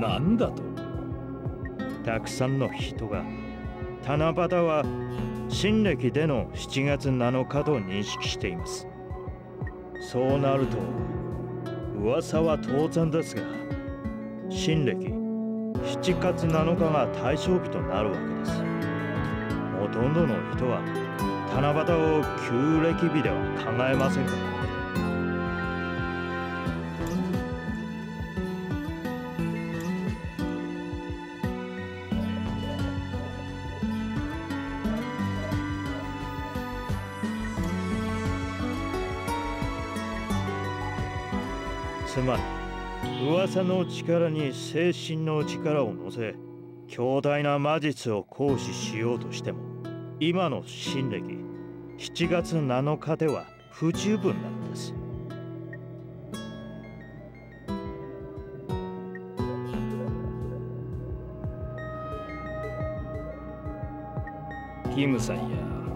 なんだと。たくさんの人が七夕は新暦での7月7日と認識しています。そうなると噂は当然ですが新暦7月7日が大正日となるわけです。ほとんどの人は七夕を旧暦日では考えませんからつまり噂の力に精神の力を乗せ強大な魔術を行使しようとしても今の新暦7月7日では不十分なのです。キムさんや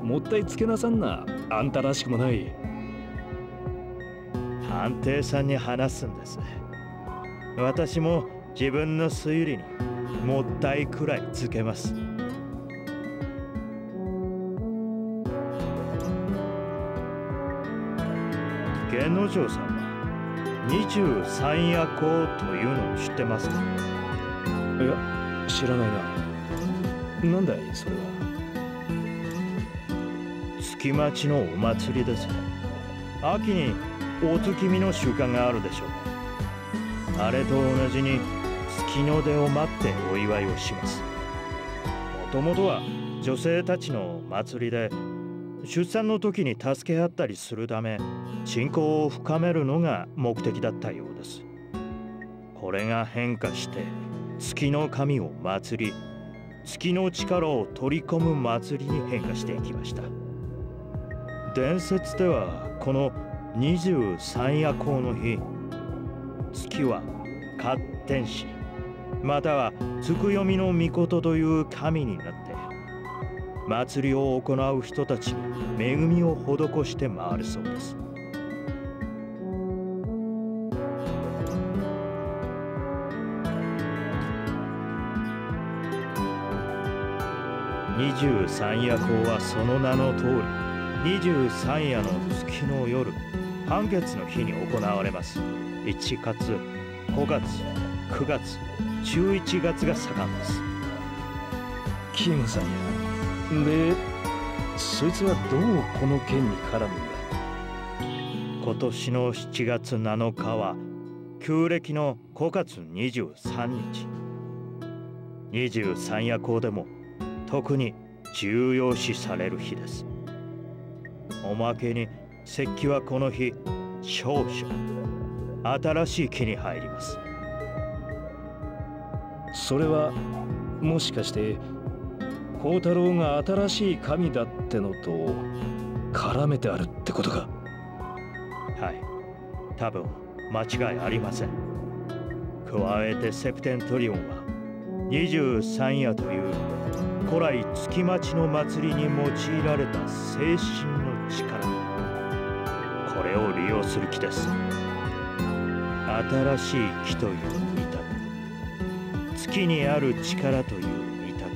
もったいつけなさんなあんたらしくもない。探偵さんに話すんです私も自分の推理にもったいくらいつけます。芸能城さんは二十三夜行というのを知ってますか？いや知らないな。なんだいそれは？月待ちのお祭りです秋にお月見の習慣があるでしょう。あれと同じに月の出を待ってお祝いをします。もともとは女性たちの祭りで出産の時に助け合ったりするため信仰を深めるのが目的だったようです。これが変化して月の神を祭り月の力を取り込む祭りに変化していきました。伝説ではこの23夜行の日。月は勝天使。またはつくよみの御事という神になって。祭りを行う人たちに恵みを施して回るそうです。23夜行はその名の通り。23夜の月の夜。半月の日に行われます。1月5月9月11月が盛んです。キムさんや。でそいつはどうこの件に絡むんだ？今年の7月7日は旧暦の5月23日。23夜行でも特に重要視される日です。おまけに石器はこの日少々新しい木に入ります。それはもしかして孝太郎が新しい神だってのと絡めてあるってことか？はい。多分間違いありません。加えてセプテントリオンは23夜という古来月待ちの祭りに用いられた精神の力これを利用する木です。新しい木という見立て。月にある力という見立て。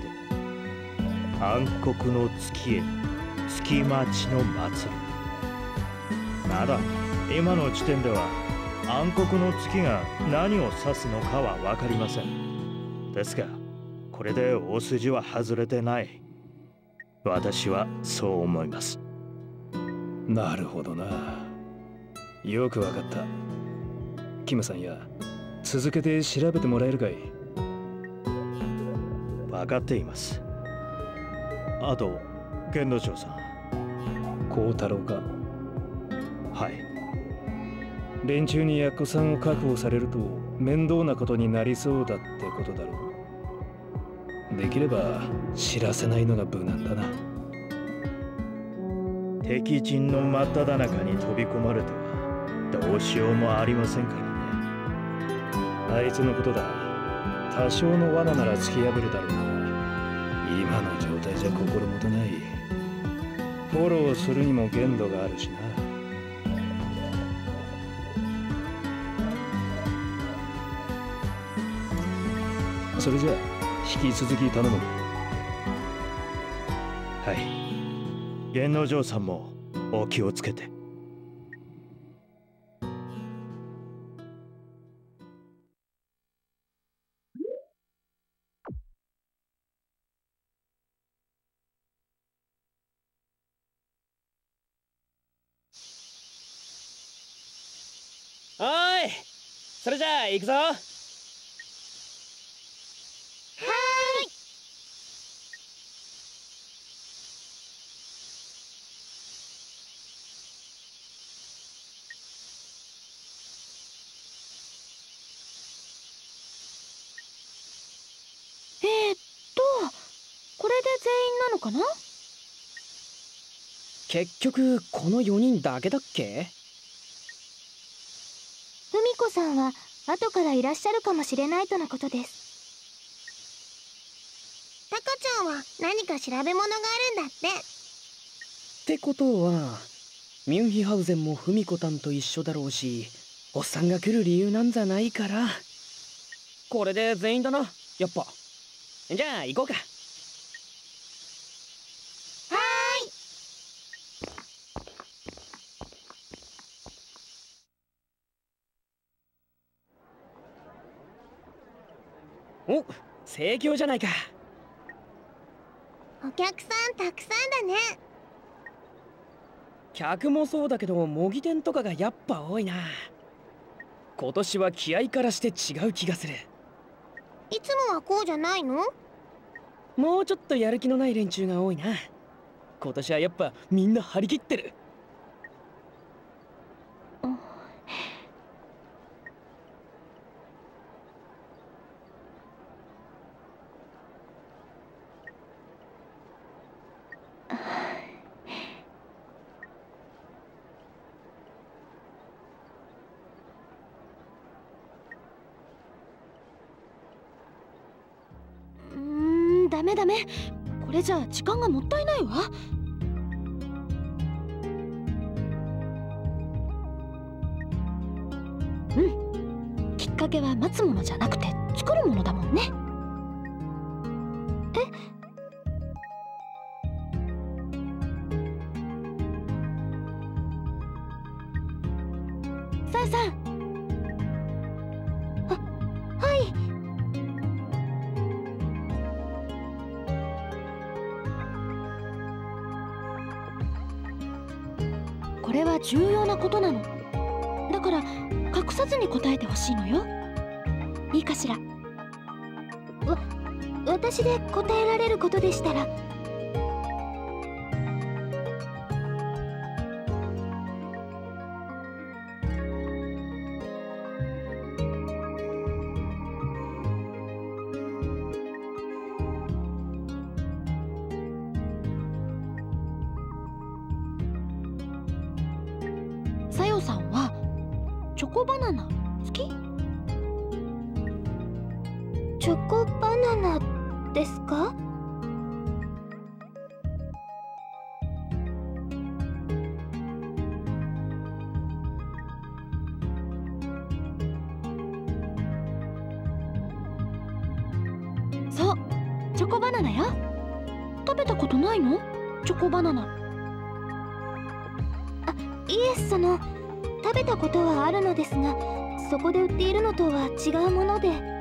暗黒の月へ月待ちの祭り。まだ今の時点では暗黒の月が何を指すのかは分かりません。ですがこれで大筋は外れてない。私はそう思います。なるほどな。よくわかった。キムさんや続けて調べてもらえるかい？分かっています。あと玄之丞さん。孝太郎か？はい。連中に奴さんを確保されると面倒なことになりそうだってことだろう。できれば知らせないのが無難だな。敵陣の真っ只中に飛び込まれてはどうしようもありませんからね。あいつのことだ。多少の罠なら突き破るだろうが今の状態じゃ心もとない。フォローするにも限度があるしな。それじゃ引き続き頼む。はい。源之丞さんもお気をつけて。それじゃあ行くぞ。はえー、っとこれで全員なのかな？結局この4人だけだっけ？さんは後からいらっしゃるかもしれないとのことです。タカちゃんは何か調べ物があるんだって。ってことはミュンヒハウゼンもフミコたんと一緒だろうしおっさんが来る理由なんざないから。これで全員だな。やっぱ。じゃあ行こうかはお盛況じゃないか。お客さんたくさんだね。客もそうだけど模擬店とかがやっぱ多いな。今年は気合からして違う気がする。いつもはこうじゃないの？もうちょっとやる気のない連中が多いな。今年はやっぱみんな張り切ってるダメダメ。これじゃ時間がもったいないわ。うん。きっかけは待つものじゃなくて作るものだもんね。え？さえさん重要なことなの。だから隠さずに答えてほしいのよ。いいかしら。わ私で答えられることでしたら。さんはチョコバナナ好き？チョコバナナですか？そうチョコバナナよ食べたことないの？チョコバナナ。イエスその食べたことはあるのですがそこで売っているのとは違うもので。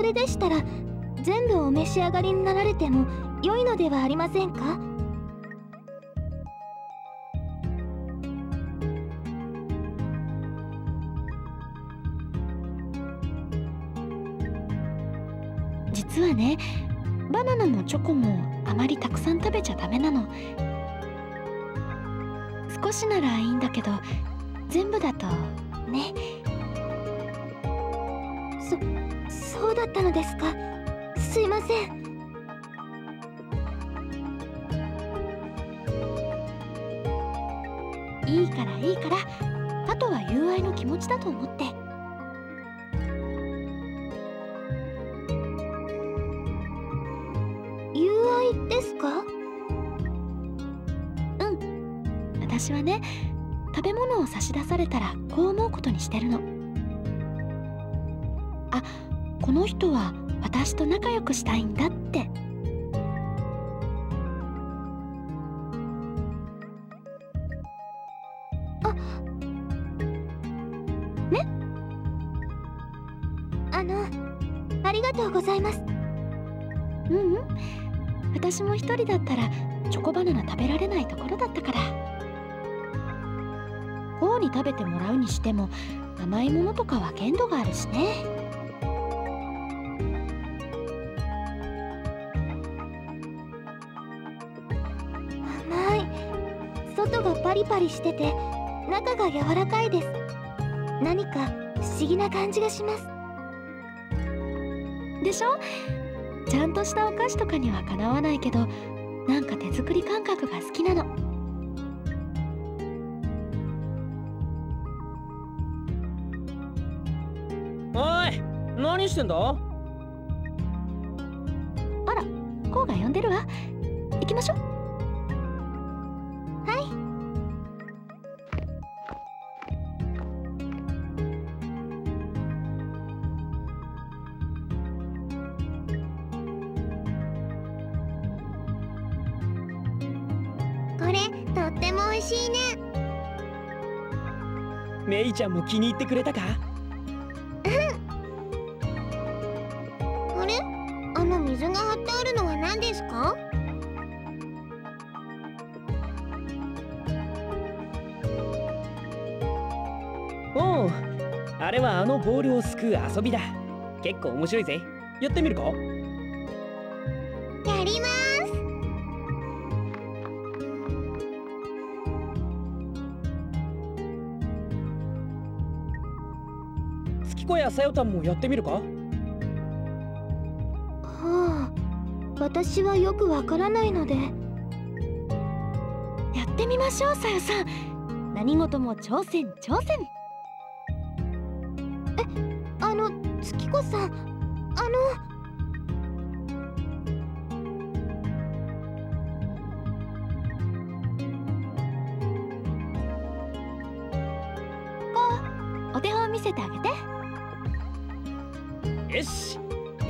それでしたら全部お召し上がりになられても良いのではありませんか？実はねバナナもチョコもあまりたくさん食べちゃダメなの。少しならいいんだけど全部だとね。そそうだったのですか。すいません。いいからいいから。あとは友愛の気持ちだと思って。友愛ですか？うん。私はね食べ物を差し出されたらこう思うことにしてるの。この人は私と仲良くしたいんだって。あね？あのありがとうございます。うんうん。私も一人だったらチョコバナナ食べられないところだったから。こうに食べてもらうにしても甘いものとかは限度があるしねリパリしてて中が柔らかいです。何か不思議な感じがします。でしょ？ちゃんとしたお菓子とかにはかなわないけどなんか手作り感覚が好きなの。おい何してんだ？こうが呼んでるわ。行きましょうちゃんも気に入ってくれたか？あれ？あの水が張ってあるのは何ですか？おう。あれはあのボールをすくう遊びだ。結構面白いぜ。やってみるか？やりますやさよたんもやってみるか？はあ私はよくわからないので。やってみましょうさよさん。何事も挑戦挑戦。えあの月子さんあの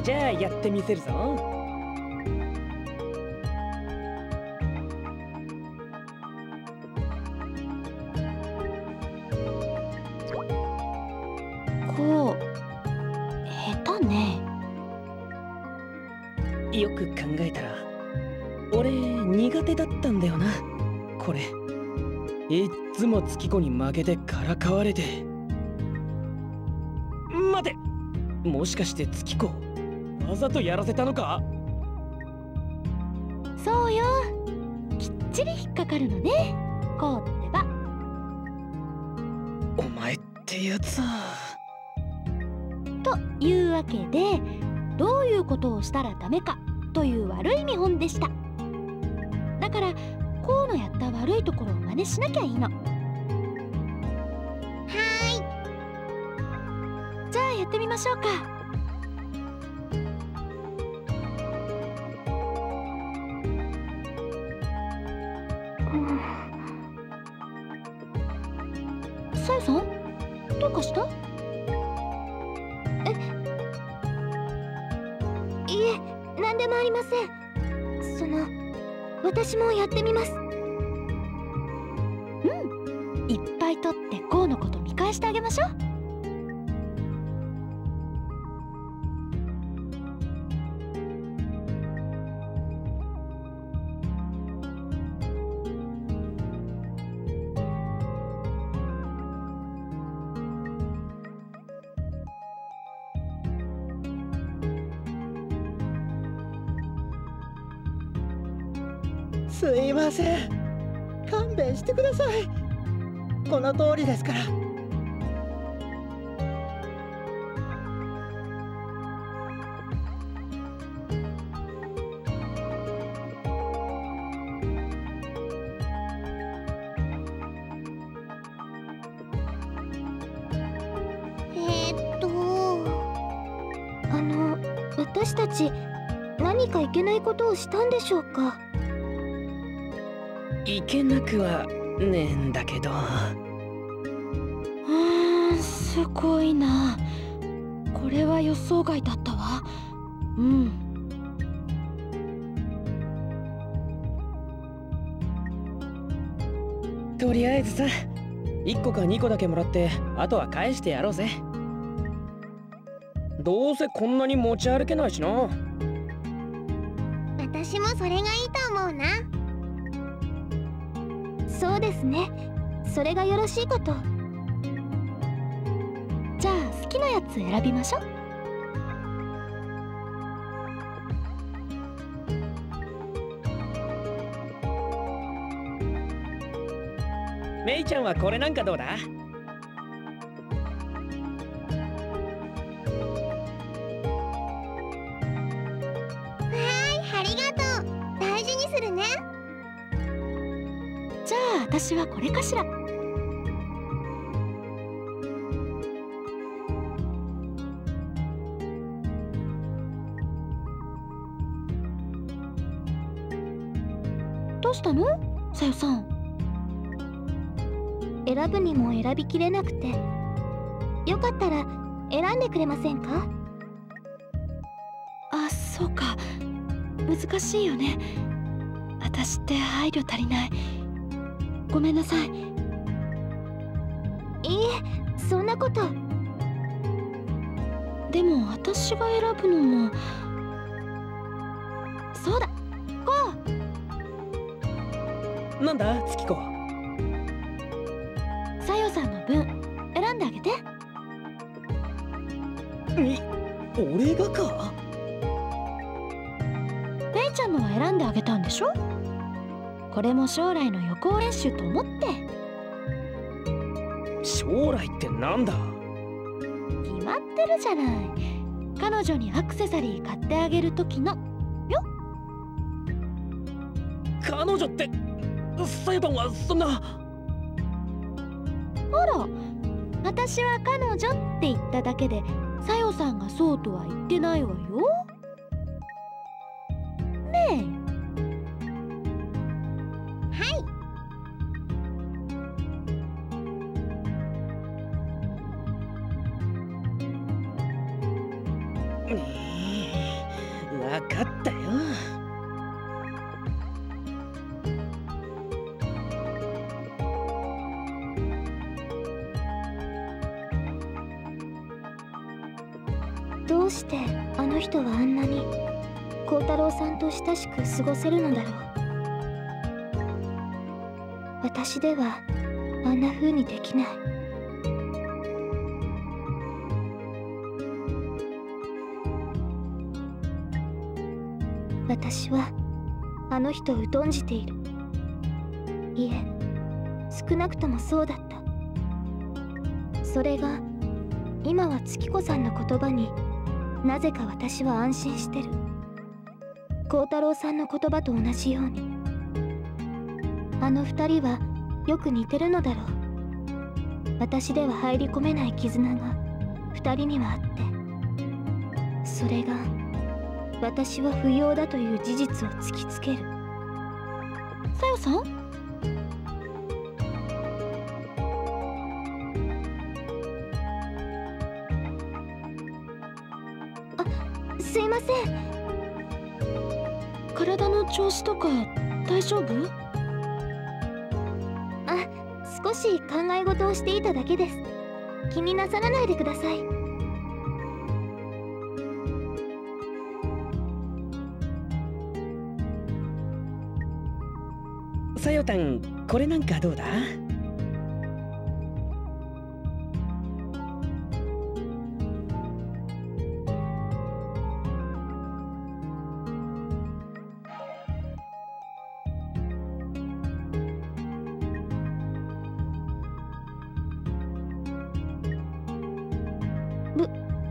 じゃあやってみせるぞ。こう下手ね。よく考えたら俺苦手だったんだよな。これ。いっつも月子に負けてからかわれて。待て。もしかして月子わざとやらせたのか？そうよ。きっちり引っかかるのね。こうってば。お前ってやつは。というわけでどういうことをしたらダメか？という悪い見本でした。だからこうのやった悪いところを真似しなきゃいいの。じゃあやってみましょうかありません。その私もやってみます。うん。いっぱい取ってこうのこと見返してあげましょう。すいません。勘弁してください。この通りですから。えー、っとあの私たち何かいけないことをしたんでしょうか？いけなくはねえんだけど。あーすごいな。これは予想外だったわ。うん。とりあえずさ1個か2個だけもらってあとは返してやろうぜ。どうせこんなに持ち歩けないしな。私もそれがいいと思うなそうですね。それがよろしいこと。じゃあ好きなやつ選びましょう。メイちゃんはこれなんかどうだ？私はこれかしら。どうしたの？さよさん。選ぶにも選びきれなくて。よかったら選んでくれませんか？あそうか。難しいよね。私って配慮足りない。ごめんなさい。いいえそんなこと。でも私が選ぶのもそうだ。こなんだ月子。うさよさんの分選んであげて。に俺がか？メイちゃんのは選んであげたんでしょ？これも将来の予行練習と思って。将来ってなんだ？決まってるじゃない。彼女にアクセサリー買ってあげる時の。彼女って裁判はそんな。あら。私は彼女って言っただけでさよさんがそうとは言ってないわよ人はあんなに孝太郎さんと親しく過ごせるのだろう。私ではあんな風にできない。私はあの人を疎んじている。いえ少なくともそうだった。それが今は月子さんの言葉になぜか私は安心してる。孝太郎さんの言葉と同じように。あの二人はよく似てるのだろう。私では入り込めない絆が二人にはあって。それが私は不要だという事実を突きつける。さよさん？ません。体の調子とか大丈夫？あ少し考え事をしていただけです。気になさらないでください。さよたんこれなんかどうだ？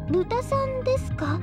豚さんですか？